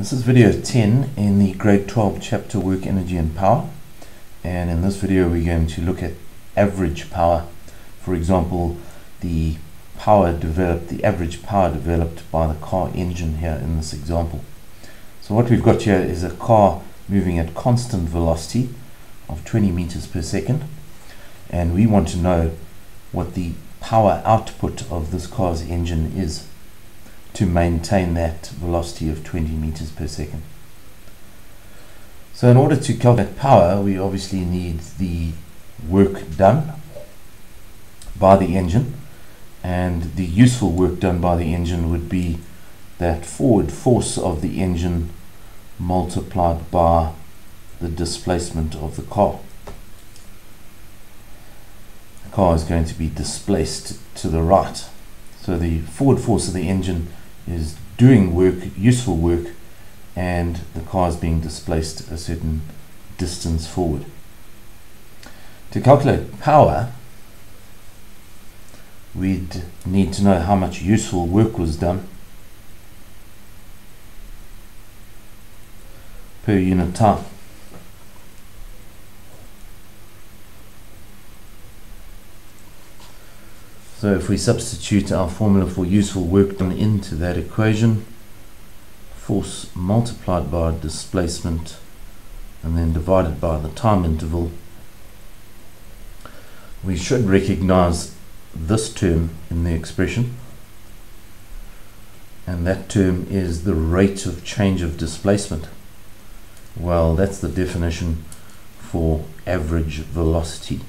This is video 10 in the grade 12 chapter work energy and power. And in this video we're going to look at average power. For example the power developed the average power developed by the car engine here in this example. So what we've got here is a car moving at constant velocity of 20 meters per second. And we want to know what the power output of this car's engine is to maintain that velocity of 20 meters per second. So in order to calculate power, we obviously need the work done by the engine and the useful work done by the engine would be that forward force of the engine multiplied by the displacement of the car. The car is going to be displaced to the right. So the forward force of the engine is doing work, useful work, and the car is being displaced a certain distance forward. To calculate power, we'd need to know how much useful work was done per unit time. So if we substitute our formula for useful work done into that equation, force multiplied by displacement and then divided by the time interval, we should recognize this term in the expression and that term is the rate of change of displacement. Well, that's the definition for average velocity.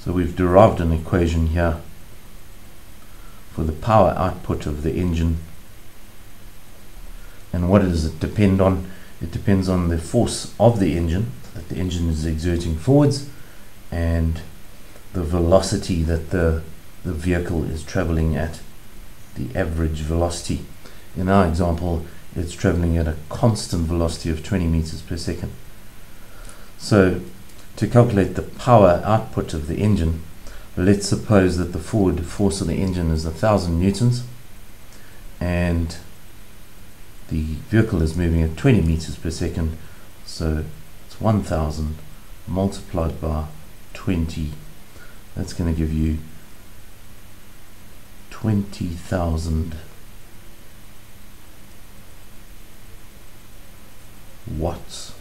So we've derived an equation here for the power output of the engine. And what does it depend on? It depends on the force of the engine that the engine is exerting forwards and the velocity that the, the vehicle is traveling at, the average velocity. In our example, it's traveling at a constant velocity of 20 meters per second. So to calculate the power output of the engine, let's suppose that the forward force of the engine is 1000 newtons and the vehicle is moving at 20 meters per second so it's 1000 multiplied by 20 that's going to give you 20,000 watts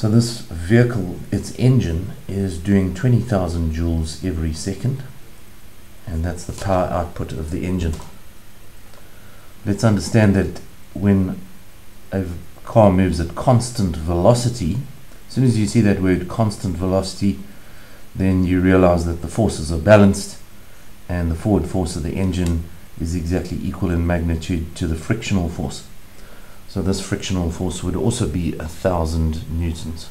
So this vehicle, its engine is doing 20,000 joules every second and that's the power output of the engine. Let's understand that when a car moves at constant velocity, as soon as you see that word constant velocity, then you realize that the forces are balanced and the forward force of the engine is exactly equal in magnitude to the frictional force. So this frictional force would also be a thousand newtons.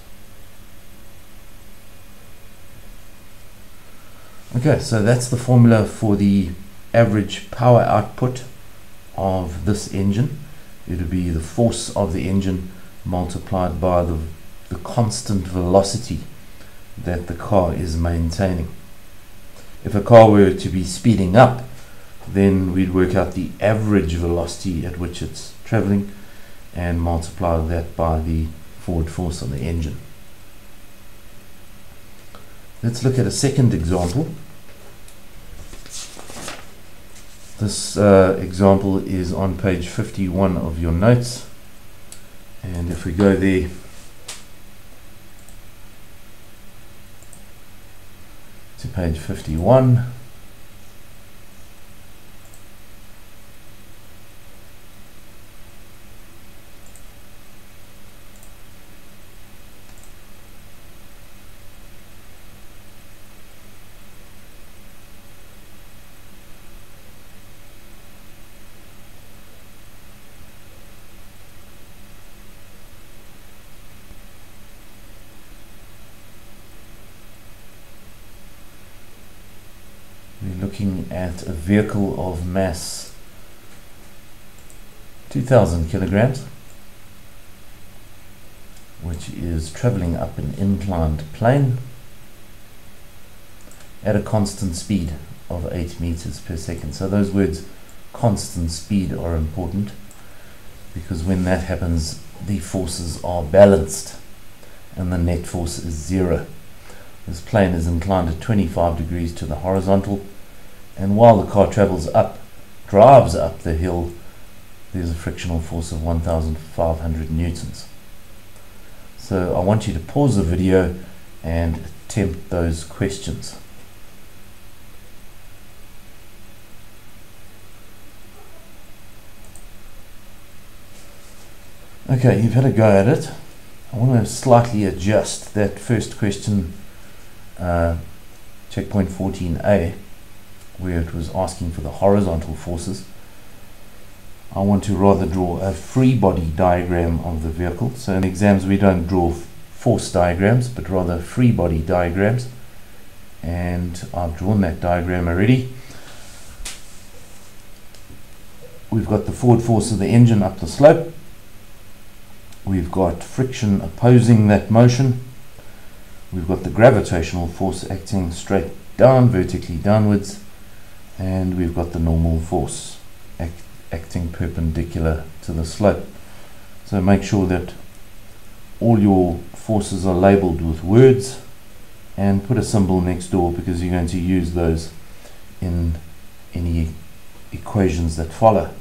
Okay, so that's the formula for the average power output of this engine. It would be the force of the engine multiplied by the, the constant velocity that the car is maintaining. If a car were to be speeding up, then we'd work out the average velocity at which it's traveling and multiply that by the forward force on the engine. Let's look at a second example. This uh, example is on page 51 of your notes and if we go there to page 51 we're looking at a vehicle of mass 2000 kilograms which is traveling up an inclined plane at a constant speed of 8 meters per second so those words constant speed are important because when that happens the forces are balanced and the net force is zero. This plane is inclined at 25 degrees to the horizontal and while the car travels up, drives up the hill, there's a frictional force of 1,500 newtons. So I want you to pause the video and attempt those questions. Okay, you've had a go at it. I want to slightly adjust that first question, uh, checkpoint 14a, where it was asking for the horizontal forces. I want to rather draw a free body diagram of the vehicle. So in exams we don't draw force diagrams, but rather free body diagrams. And I've drawn that diagram already. We've got the forward force of the engine up the slope We've got friction opposing that motion. We've got the gravitational force acting straight down, vertically downwards. And we've got the normal force act acting perpendicular to the slope. So make sure that all your forces are labeled with words and put a symbol next door because you're going to use those in any equations that follow.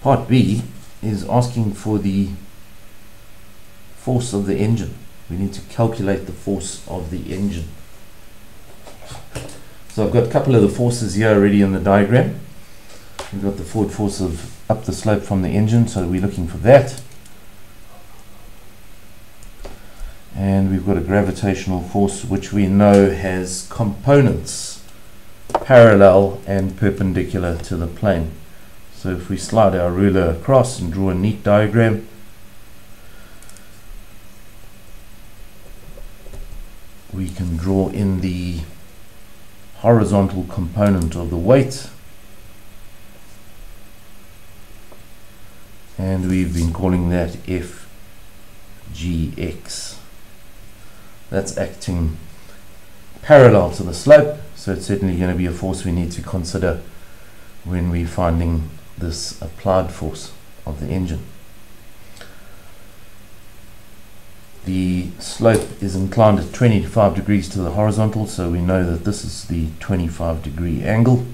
Part B is asking for the force of the engine. We need to calculate the force of the engine. So I've got a couple of the forces here already in the diagram. We've got the forward force of up the slope from the engine, so we're looking for that. And we've got a gravitational force which we know has components parallel and perpendicular to the plane. So if we slide our ruler across and draw a neat diagram, we can draw in the horizontal component of the weight and we've been calling that FGX. That's acting parallel to the slope, so it's certainly going to be a force we need to consider when we're finding this applied force of the engine. The slope is inclined at 25 degrees to the horizontal, so we know that this is the 25 degree angle.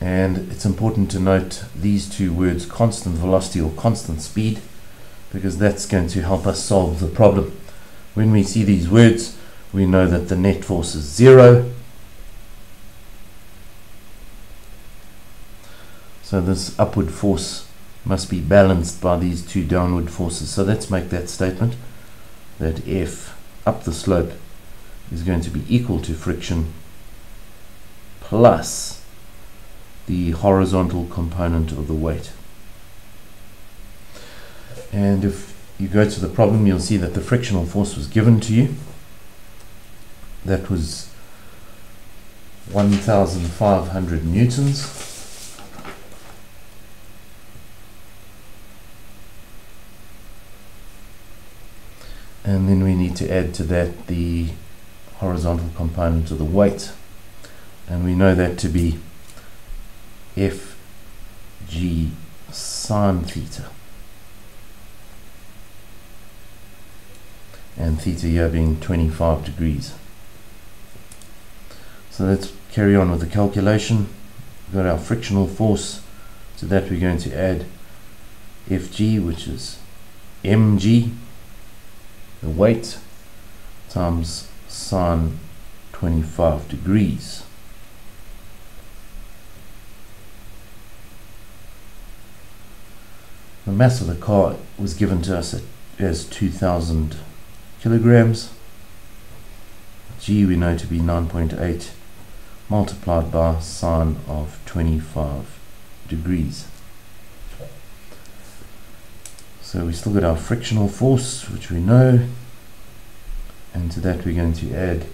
And it's important to note these two words, constant velocity or constant speed, because that's going to help us solve the problem. When we see these words, we know that the net force is zero, So this upward force must be balanced by these two downward forces. So let's make that statement that F up the slope is going to be equal to friction plus the horizontal component of the weight. And if you go to the problem, you'll see that the frictional force was given to you. That was 1,500 newtons. And then we need to add to that the horizontal component of the weight. And we know that to be f g sine theta. And theta here being 25 degrees. So let's carry on with the calculation. We've got our frictional force. To that we're going to add fg which is mg the weight times sine 25 degrees. The mass of the car was given to us as 2,000 kilograms. G we know to be 9.8 multiplied by sine of 25 degrees. So we still got our frictional force, which we know, and to that we're going to add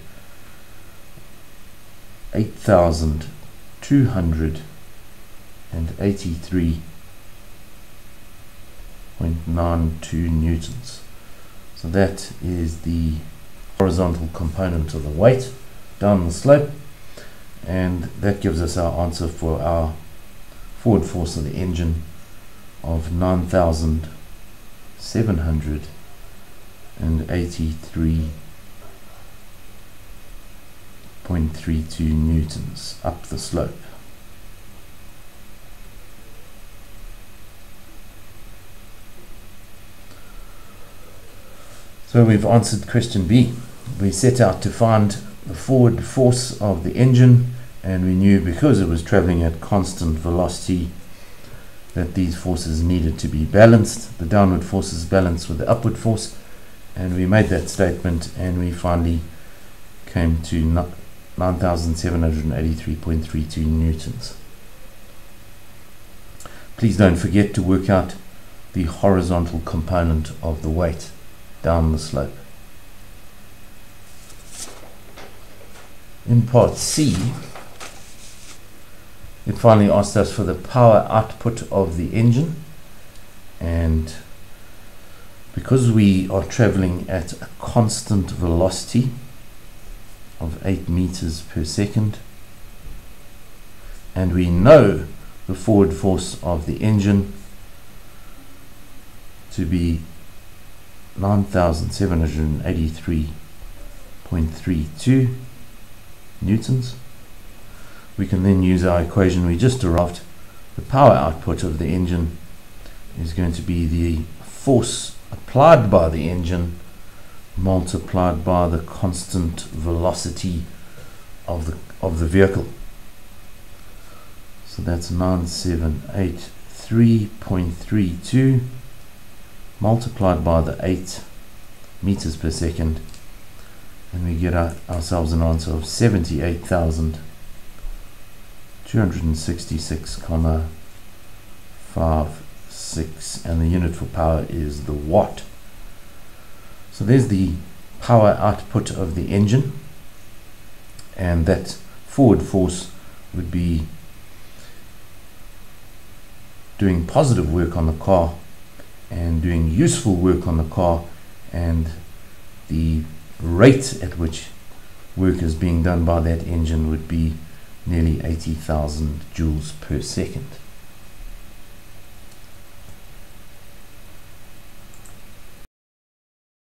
8,283.92 newtons. So that is the horizontal component of the weight down the slope and that gives us our answer for our forward force of the engine of 9,783.32 newtons up the slope. So we've answered question B. We set out to find the forward force of the engine and we knew because it was traveling at constant velocity that these forces needed to be balanced. The downward force is balanced with the upward force and we made that statement and we finally came to 9,783.32 newtons. Please don't forget to work out the horizontal component of the weight down the slope. In part C, it finally asked us for the power output of the engine and because we are traveling at a constant velocity of 8 meters per second and we know the forward force of the engine to be 9,783.32 newtons. We can then use our equation we just derived. The power output of the engine is going to be the force applied by the engine multiplied by the constant velocity of the of the vehicle. So that's 9783.32 multiplied by the 8 meters per second and we get our, ourselves an answer of 78,266,56 and the unit for power is the watt. So there's the power output of the engine and that forward force would be doing positive work on the car and doing useful work on the car and the rate at which work is being done by that engine would be nearly 80,000 joules per second.